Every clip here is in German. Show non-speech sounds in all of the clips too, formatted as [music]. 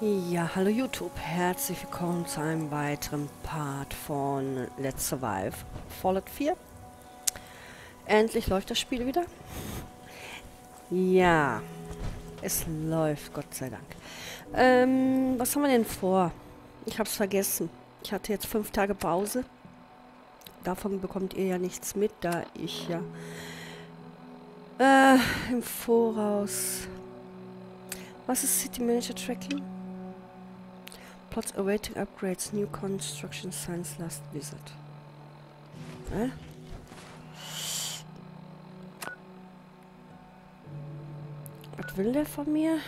Ja, hallo YouTube. Herzlich willkommen zu einem weiteren Part von Let's Survive Fallout 4. Endlich läuft das Spiel wieder. Ja, es läuft, Gott sei Dank. Ähm, was haben wir denn vor? Ich habe es vergessen. Ich hatte jetzt fünf Tage Pause. Davon bekommt ihr ja nichts mit, da ich ja äh, im Voraus... Was ist City Manager Tracking? Plots awaiting upgrades. New construction signs last visit. Hä? Was will der von mir?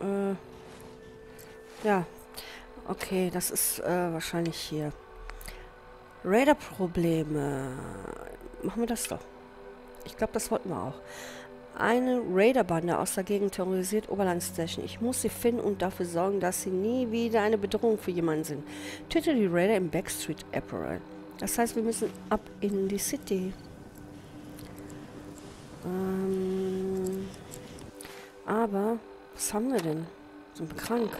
Äh. Ja. Okay, das ist äh, wahrscheinlich hier. Raider-Probleme. Machen wir das doch. Ich glaube, das wollten wir auch. Eine Raiderbande aus der Gegend terrorisiert Oberlandstation. Ich muss sie finden und dafür sorgen, dass sie nie wieder eine Bedrohung für jemanden sind. Töte die Raider im Backstreet Apparat. Das heißt, wir müssen ab in die City. Ähm, aber, was haben wir denn? Sind krank.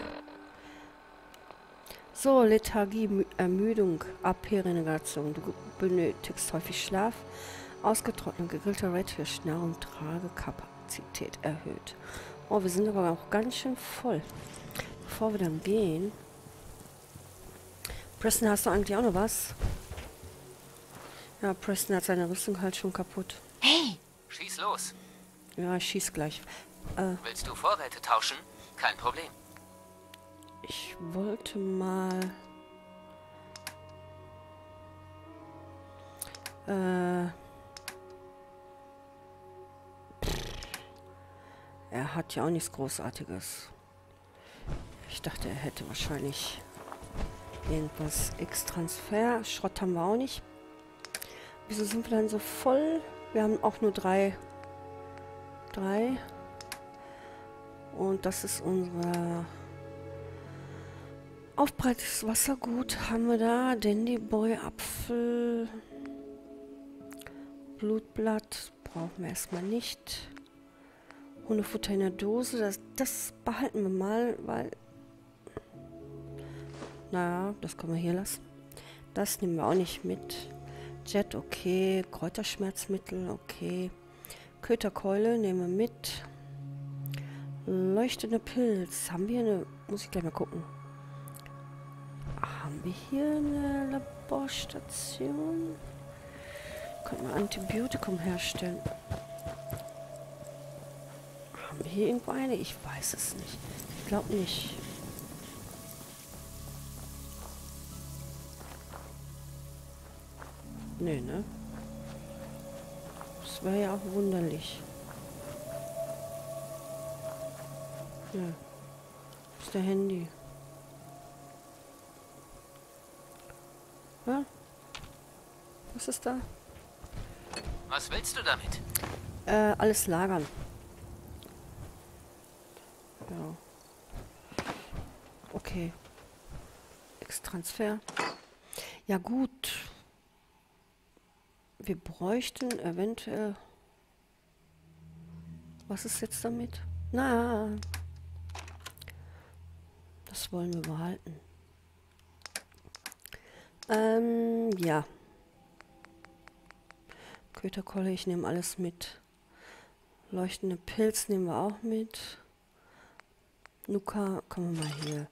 So, Lethargie, Mü Ermüdung, AP-Renegation. Du benötigst häufig Schlaf. Ausgetrocknet, gegrillter Redfish, Nahrung, Tragekapazität erhöht. Oh, wir sind aber auch ganz schön voll. Bevor wir dann gehen... Preston, hast du eigentlich auch noch was? Ja, Preston hat seine Rüstung halt schon kaputt. Hey, schieß los. Ja, ich schieß gleich. Äh, Willst du Vorräte tauschen? Kein Problem. ich wollte mal... Äh... Er hat ja auch nichts Großartiges. Ich dachte, er hätte wahrscheinlich irgendwas X-Transfer. Schrott haben wir auch nicht. Wieso sind wir dann so voll? Wir haben auch nur drei. Drei. Und das ist unser aufbereitetes Wassergut. Haben wir da Dandy Boy Apfel. Blutblatt brauchen wir erstmal nicht. Hundefutter in der Dose, das, das behalten wir mal, weil... Naja, das können wir hier lassen. Das nehmen wir auch nicht mit. Jet, okay. Kräuterschmerzmittel, okay. Köterkeule nehmen wir mit. Leuchtende Pilz. Haben wir eine... Muss ich gleich mal gucken. Haben wir hier eine Laborstation? Können wir Antibiotikum herstellen? Hier irgendwo eine? Ich weiß es nicht. Ich glaube nicht. Nee, ne? Das wäre ja auch wunderlich. Ja. Das ist der Handy. Ja? Was ist da? Was willst du damit? Äh, alles lagern. Okay. X-Transfer. Ja gut. Wir bräuchten eventuell... Was ist jetzt damit? Na, das wollen wir behalten. Ähm, ja. Köterkolle, ich nehme alles mit. Leuchtende Pilz nehmen wir auch mit. Nuka, können wir mal hier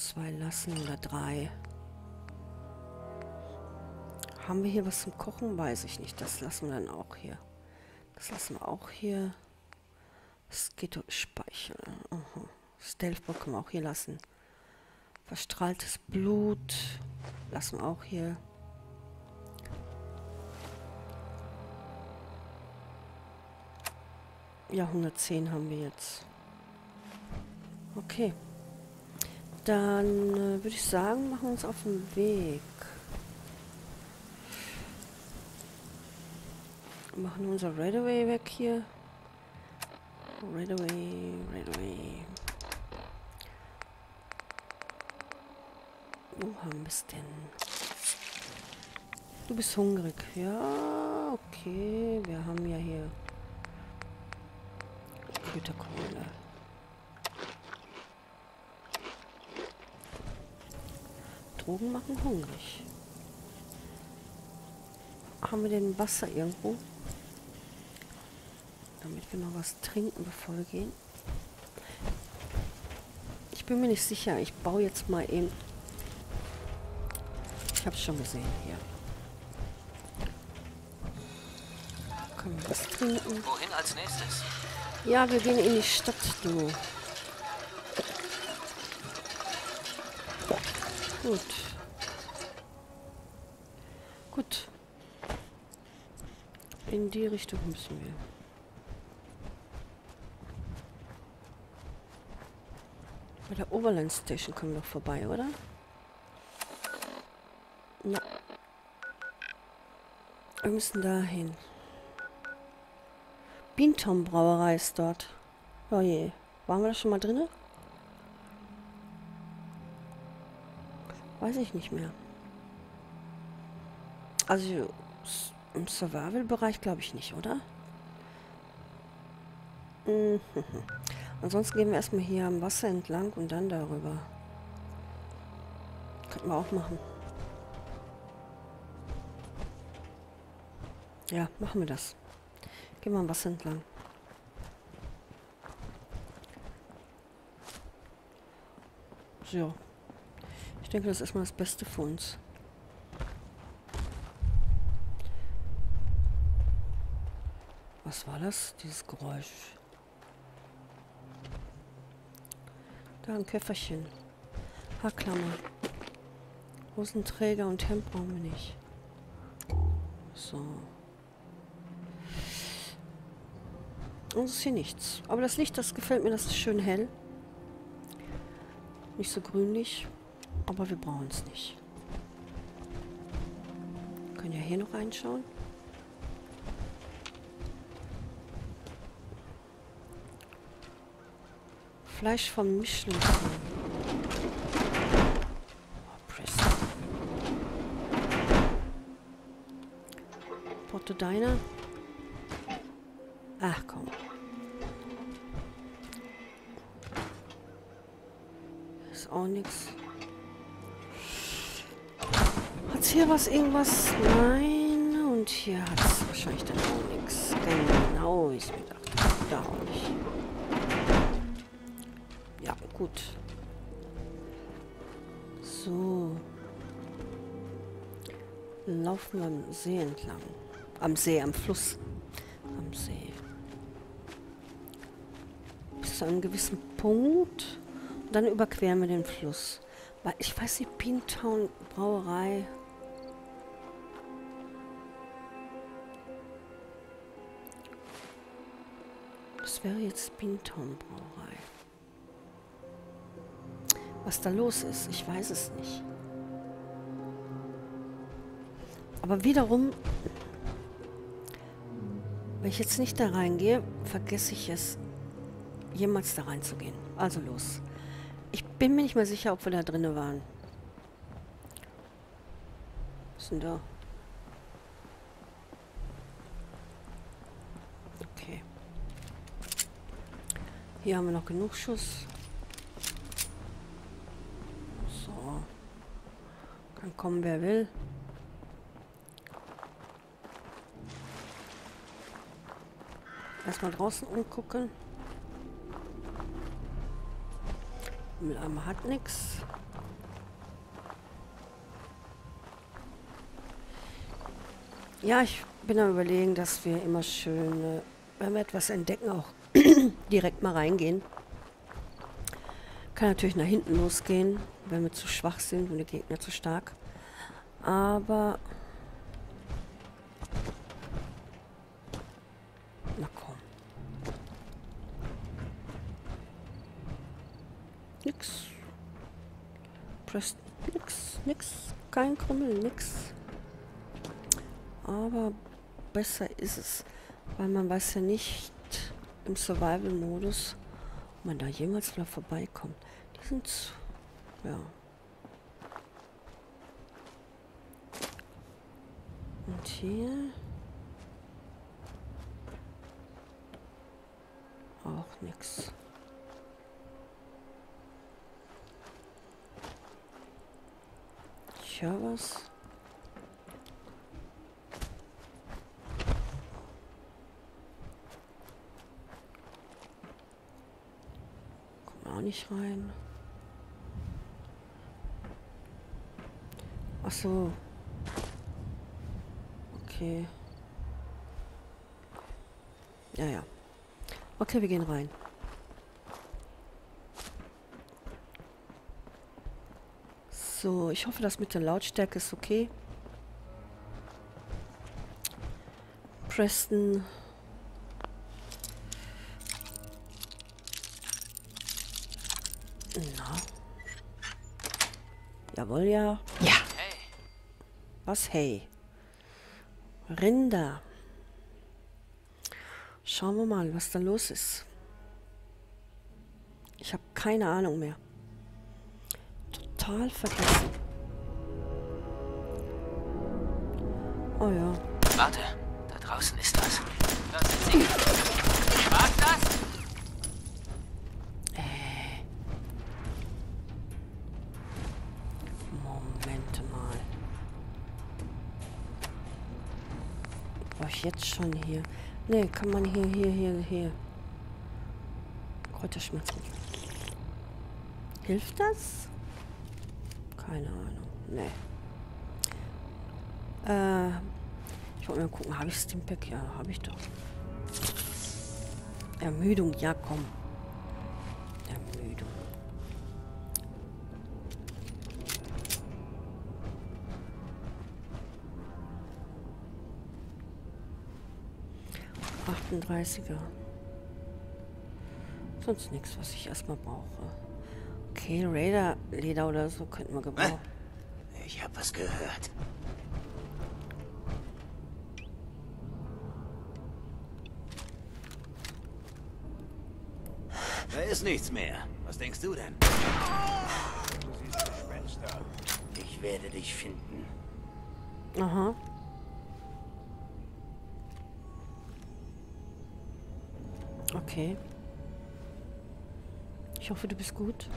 zwei lassen oder drei. Haben wir hier was zum Kochen? Weiß ich nicht. Das lassen wir dann auch hier. Das lassen wir auch hier. Skito Speichel. Aha. Stealthbock können wir auch hier lassen. Verstrahltes Blut lassen wir auch hier. Ja, 110 haben wir jetzt. Okay. Dann äh, würde ich sagen, machen wir uns auf den Weg. Machen unser Railway weg hier. Railway, Railway. Wo haben wir es denn? Du bist hungrig. Ja, okay. Wir haben ja hier Computerkohle. Drogen machen hungrig. Haben wir denn Wasser irgendwo? Damit wir noch was trinken, bevor wir gehen. Ich bin mir nicht sicher. Ich baue jetzt mal eben... Ich habe es schon gesehen hier. Können wir was trinken? Wohin als nächstes? Ja, wir gehen in die Stadt, du. Gut. Gut. In die Richtung müssen wir. Bei der Overland Station kommen wir vorbei, oder? Na. Wir müssen dahin. Beantown Brauerei ist dort. Oh je. Waren wir da schon mal drinne? Weiß ich nicht mehr. Also im Survival-Bereich glaube ich nicht, oder? Mhm. [laughs] Ansonsten gehen wir erstmal hier am Wasser entlang und dann darüber. Könnten wir auch machen. Ja, machen wir das. Gehen wir am Wasser entlang. So. Ich denke, das ist erstmal das Beste für uns. Was war das? Dieses Geräusch. Da ein Köfferchen. Haarklammer. Hosenträger und Hemd brauchen wir nicht. So. Und es ist hier nichts. Aber das Licht, das gefällt mir, das ist schön hell. Nicht so grünlich. Aber wir brauchen es nicht. Können ja hier noch reinschauen. Fleisch vom Michelin. Oh. Porto Diner. Ach komm. Ist auch nix. Was irgendwas? Nein. Und hier hat's wahrscheinlich dann auch nix. Genau, wie ich mir dachte. Da auch nicht. Ja, gut. So. Laufen wir am See entlang. Am See, am Fluss. Am See. Bis zu einem gewissen Punkt. Und dann überqueren wir den Fluss. Weil ich weiß nicht, Beantown Brauerei. Wäre jetzt Beantown Brauerei. Was da los ist, ich weiß es nicht. Aber wiederum, wenn ich jetzt nicht da reingehe, vergesse ich es, jemals da reinzugehen. Also los. Ich bin mir nicht mehr sicher, ob wir da drinnen waren. Was ist denn da? Okay. Hier haben wir noch genug Schuss. So. Kann kommen, wer will. Erstmal draußen umgucken. Mit einem hat nichts. Ja, ich bin am überlegen, dass wir immer schön, wenn wir etwas entdecken, auch direkt mal reingehen. Kann natürlich nach hinten losgehen, wenn wir zu schwach sind und der Gegner zu stark. Aber... Na komm. Nix. Press nix, nix. Kein Krümmel, nix. Aber besser ist es, weil man weiß ja nicht im Survival-Modus, ob man da jemals wieder vorbeikommt. Die sind, zu- ja. Und hier auch nichts. Ich höre was. Kommt auch nicht rein. Ach so. Okay. Ja, ja. Okay, wir gehen rein. So, ich hoffe, das mit der Lautstärke ist okay. Preston. Na. Jawohl, ja. Ja. Hey, Was, hey? Rinder. Schauen wir mal, was da los ist. Ich habe keine Ahnung mehr. Total vergessen. Oh ja. warte. Da draußen ist was. Da sind sie. Was das? Jetzt schon hier? Nee, kann man hier, hier, hier, hier. Kräuterschmerzen. Hilft das? Keine Ahnung. Nee. Äh, ich wollte mal gucken, habe ich Stimpack? Ja, habe ich doch. Ermüdung, ja komm. 38er. Sonst nichts, was ich erstmal brauche. Okay, Raider-Leder oder so könnten wir gebrauchen. Äh, ich habe was gehört. Da ist nichts mehr. Was denkst du denn? Du siehst Gespenster. Ich werde dich finden. Aha. Okay. Ich hoffe, du bist gut.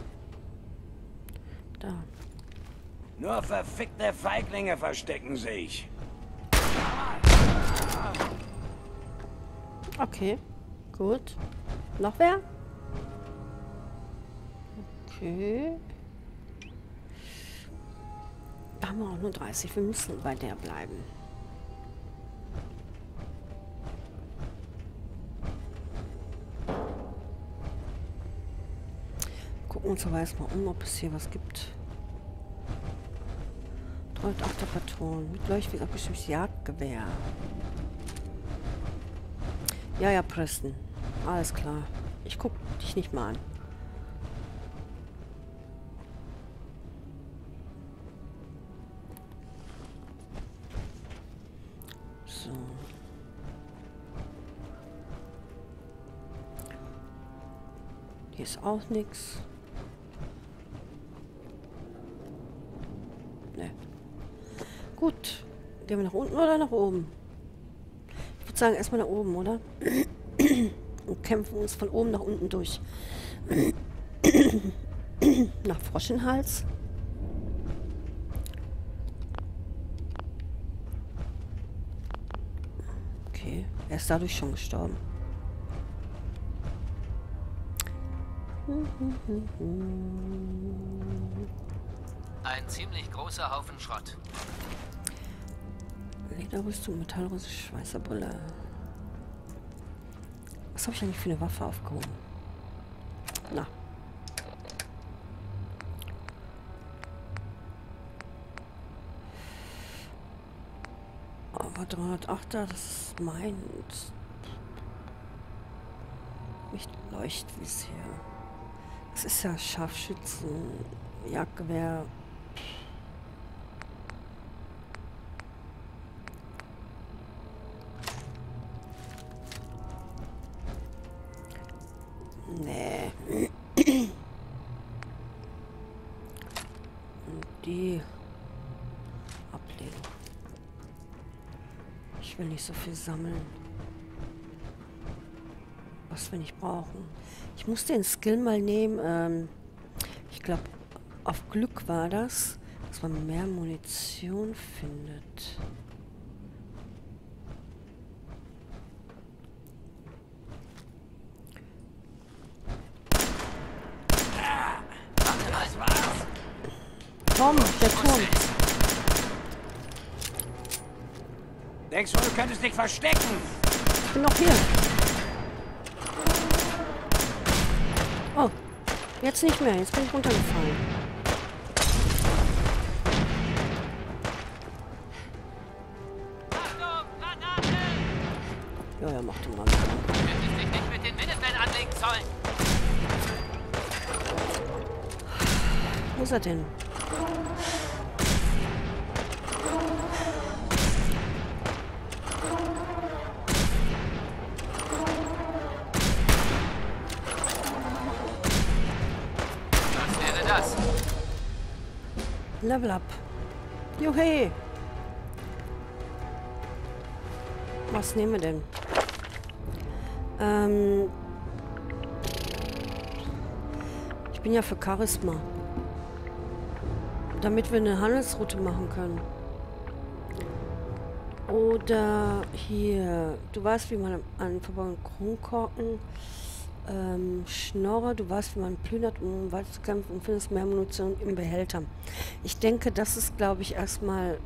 Da. Nur verfickte Feiglinge verstecken sich. Okay. Gut. Noch wer? Okay. Da haben wir auch nur 30. Wir müssen bei der bleiben. Uns aber erstmal um, ob es hier was gibt. 308er Patronen. Mit Leuchtweg abgestimmtes Jagdgewehr. Ja, ja, Preston. Alles klar. Ich guck dich nicht mal an. So. Hier ist auch nichts. Ne. Gut. Gehen wir nach unten oder nach oben? Ich würde sagen, erstmal nach oben, oder? [clears throat] Und kämpfen uns von oben nach unten durch. [clears throat] nach Froschenhals. Okay, er ist dadurch schon gestorben. Ein ziemlich großer Haufen Schrott. Lederrüstung, Metallrüstung, Schweißerbrille. Was habe ich eigentlich für eine Waffe aufgehoben? Na. Aber 308er, das ist meins. Nicht Leuchtvisier. Das ist ja Scharfschützen, Jagdgewehr. Viel sammeln. was wir nicht brauchen. Ich muss den Skill mal nehmen. Ähm, ich glaube, auf Glück war das, dass man mehr Munition findet. Komm, der Turm. Denkst du, du könntest dich verstecken? Ich bin noch hier. Oh, jetzt nicht mehr. Jetzt bin ich runtergefallen. Achtung, Granate! Ja, ja, mach den mal. Hättest dich nicht mit den Minutemen anlegen sollen. Wo ist er denn? Level up. Juhe. Was nehmen wir denn? Ähm. Ich bin ja für Charisma. Damit wir eine Handelsroute machen können. Oder hier. Du weißt, wie man einen verbauten Kronkorken ähm, Schnorrer, du weißt, wie man plündert, um weiter zu kämpfen und findest mehr Munition im Behälter. Ich denke, das ist, glaube ich, erstmal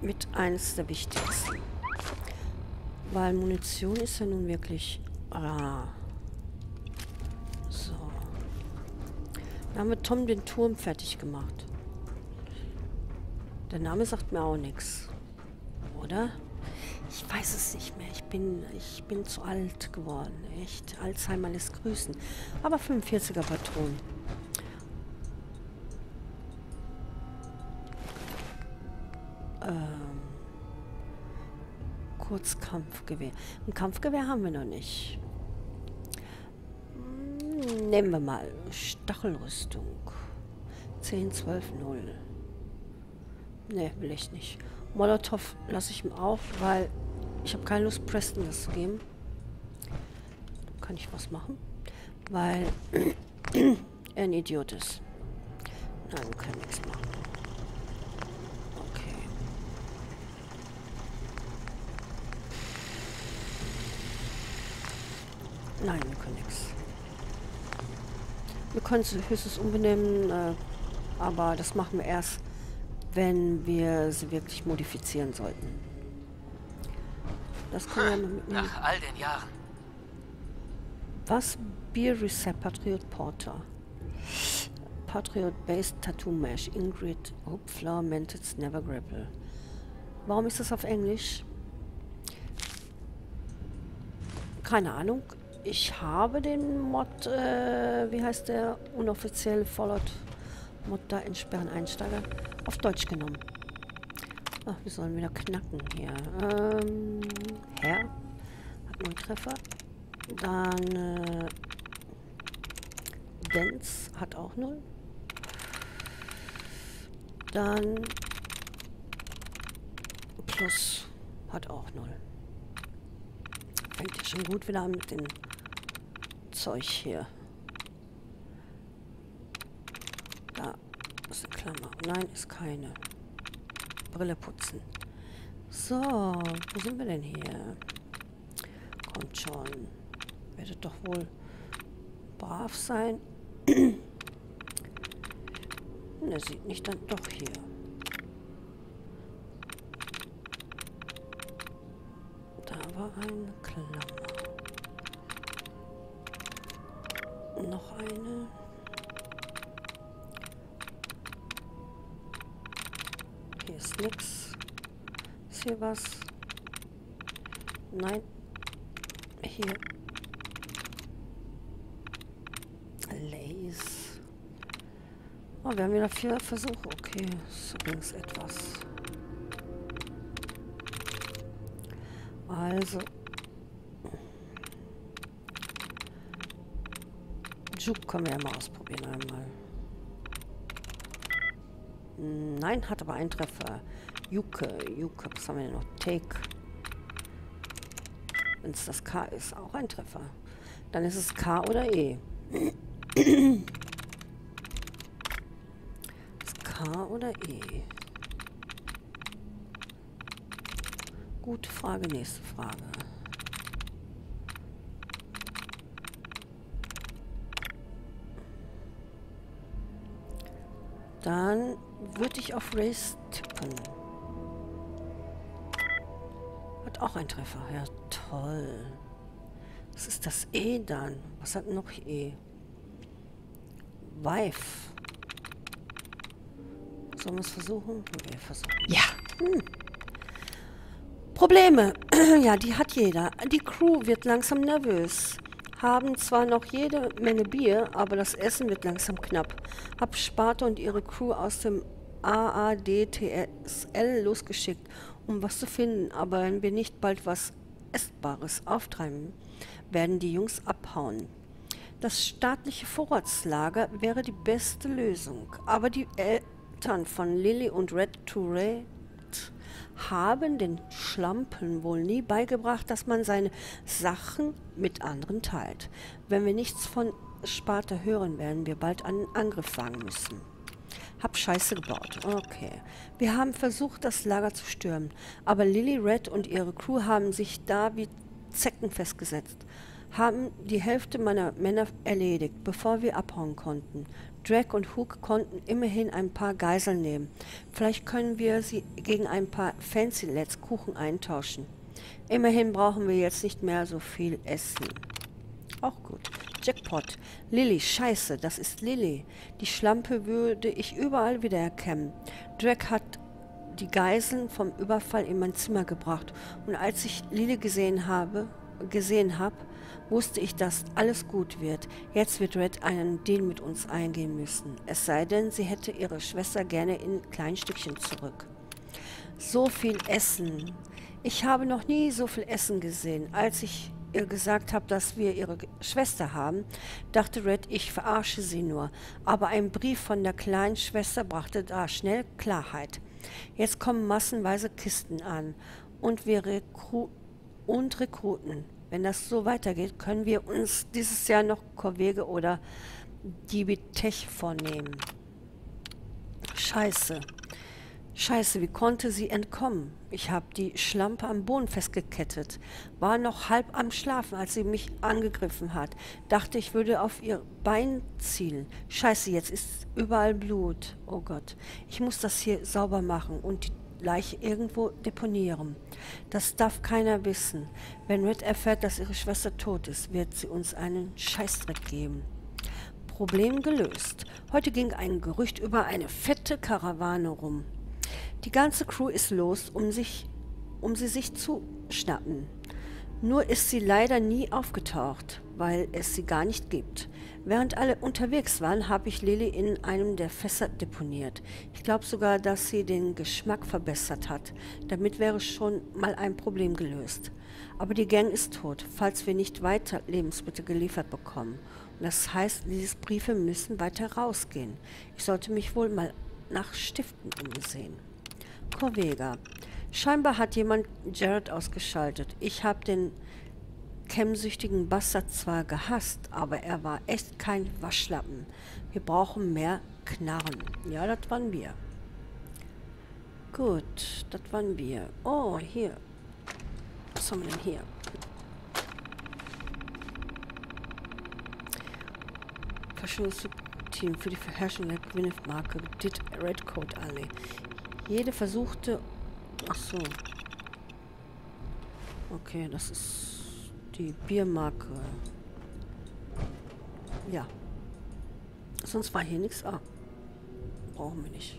mit eines der wichtigsten. Weil Munition ist ja nun wirklich rar. So. Dann haben wir Tom den Turm fertig gemacht. Der Name sagt mir auch nichts. Oder? Ich weiß es nicht mehr. Ich bin, ich bin zu alt geworden. Echt. Alzheimer lässt grüßen. Aber 45er Patronen. Ähm, Kurzkampfgewehr. Ein Kampfgewehr haben wir noch nicht. Hm, Nehmen wir mal Stachelrüstung. 10, 12, 0. Ne, will ich nicht. Molotow lasse ich ihm auf, weil ich habe keine Lust, Preston das zu geben. Kann ich was machen? Weil [clears throat] er ein Idiot ist. Nein, wir können nichts machen. Okay. Nein, wir können nichts. Wir können es höchstens umbenennen, äh, aber das machen wir erst, wenn wir sie wirklich modifizieren sollten. Das können wir mitnehmen. Nach all den Jahren. Was? Beer Recept Patriot Porter. Patriot Based Tattoo Mesh. Ingrid Hopflower Mented Never Grapple. Warum ist das auf Englisch? Keine Ahnung. Ich habe den Mod, äh, wie heißt der, unoffiziell Fallout Mod da entsperren Einsteiger, auf Deutsch genommen. Ach, wir sollen wieder knacken hier. Ähm, Herr hat nur einen Treffer. Dann äh, Dance hat auch null. Dann Plus hat auch null. Fängt ja schon gut wieder an mit dem Zeug hier. Da Klammer. Nein, ist keine. Brille putzen. So, wo sind wir denn hier? Kommt schon. Werdet doch wohl brav sein. ne, [clears throat] sieht nicht dann doch hier. Da war eine Klammer. Hier was? Nein. Hier. Lace. Oh, wir haben wieder vier Versuche. Okay, ist übrigens etwas. Also. Juke können wir ja mal ausprobieren einmal. Nein, hat aber einen Treffer. Juke, Juke, was haben wir denn noch? Take. Wenn es das K ist, auch ein Treffer. Dann ist es K oder E. ist K oder E? Gute Frage, nächste Frage. Dann würde ich auf Race tippen. Hat auch ein Treffer. Ja, toll. Was ist das E dann? Was hat noch E? Wife. Sollen wir es versuchen? Okay, versuchen. Ja. Hm. Probleme. [clears throat] ja, die hat jeder. Die Crew wird langsam nervös haben zwar noch jede Menge Bier, aber das Essen wird langsam knapp. Hab Sparta und ihre Crew aus dem AADTSL losgeschickt, um was zu finden, aber wenn wir nicht bald was Essbares auftreiben, werden die Jungs abhauen. Das staatliche Vorratslager wäre die beste Lösung, aber die Eltern von Lily und Red Touré haben den Schlampen wohl nie beigebracht, dass man seine Sachen mit anderen teilt. Wenn wir nichts von Sparta hören, werden wir bald einen Angriff wagen müssen. Hab Scheiße gebaut. Okay. Wir haben versucht, das Lager zu stürmen, aber Lily Red und ihre Crew haben sich da wie Zecken festgesetzt haben die Hälfte meiner Männer erledigt, bevor wir abhauen konnten. Drake und Hook konnten immerhin ein paar Geiseln nehmen. Vielleicht können wir sie gegen ein paar Fancy Let's Kuchen eintauschen. Immerhin brauchen wir jetzt nicht mehr so viel Essen. Auch gut. Jackpot. Lilly, scheiße, das ist Lilly. Die Schlampe würde ich überall wieder erkennen. Drake hat die Geiseln vom Überfall in mein Zimmer gebracht und als ich Lilly gesehen habe, gesehen habe, wusste ich, dass alles gut wird. Jetzt wird Red einen Deal mit uns eingehen müssen. Es sei denn, sie hätte ihre Schwester gerne in kleinen Stückchen zurück. So viel Essen. Ich habe noch nie so viel Essen gesehen. Als ich ihr gesagt habe, dass wir ihre Schwester haben, dachte Red, ich verarsche sie nur. Aber ein Brief von der kleinen Schwester brachte da schnell Klarheit. Jetzt kommen massenweise Kisten an und wir Rekru und Rekruten. Wenn das so weitergeht, können wir uns dieses Jahr noch Korvege oder Dibitech vornehmen. Scheiße. Scheiße, wie konnte sie entkommen? Ich habe die Schlampe am Boden festgekettet. War noch halb am Schlafen, als sie mich angegriffen hat. Dachte, ich würde auf ihr Bein zielen. Scheiße, jetzt ist überall Blut. Oh Gott. Ich muss das hier sauber machen und die Leiche irgendwo deponieren. Das darf keiner wissen. Wenn Red erfährt, dass ihre Schwester tot ist, wird sie uns einen Scheißdreck geben. Problem gelöst. Heute ging ein Gerücht über eine fette Karawane rum. Die ganze Crew ist los, um, sich, um sie sich zu schnappen. Nur ist sie leider nie aufgetaucht, weil es sie gar nicht gibt. Während alle unterwegs waren, habe ich Lily in einem der Fässer deponiert. Ich glaube sogar, dass sie den Geschmack verbessert hat. Damit wäre schon mal ein Problem gelöst. Aber die Gang ist tot, falls wir nicht weiter Lebensmittel geliefert bekommen. Und das heißt, diese Briefe müssen weiter rausgehen. Ich sollte mich wohl mal nach Stiften umsehen. Corvega. Scheinbar hat jemand Jared ausgeschaltet. Ich habe den kämmsüchtigen Bastard zwar gehasst, aber er war echt kein Waschlappen. Wir brauchen mehr Knarren. Ja, das waren wir. Gut, das waren wir. Oh, hier. Was haben wir denn hier? Team für die Verherrschung der Gwyneth-Marke Dit Redcoat Alley. Jede versuchte... Ach so. Okay, das ist die Biermarke. Ja. Sonst war hier nichts. Ah. Brauchen wir nicht.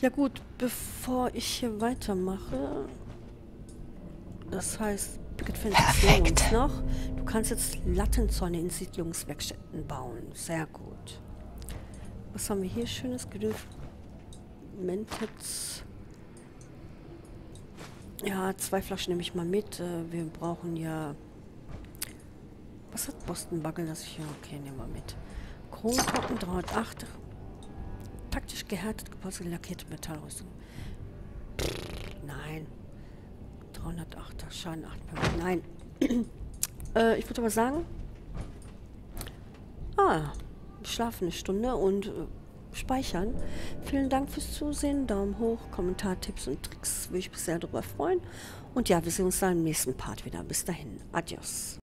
Ja gut, bevor ich hier weitermache. Das heißt, sehen uns noch. Du kannst jetzt Lattenzäune in Siedlungswerkstätten bauen. Sehr gut. Was haben wir hier schönes? Mentetz. Ja, zwei Flaschen nehme ich mal mit. Äh, wir brauchen ja... Was hat Boston Buckle, das ich hier... Okay, nehmen wir mit. Kronkorken 308. Taktisch gehärtet, gepolsterte, lackierte Metallrüstung. Nein. 308er Schaden 8. Nein. [clears throat] Äh, ich würde aber sagen... Ah, schlafen eine Stunde und äh, speichern. Vielen Dank fürs Zusehen. Daumen hoch, Kommentar, Tipps und Tricks. Würde ich mich sehr darüber freuen. Und ja, wir sehen uns dann im nächsten Part wieder. Bis dahin. Adios.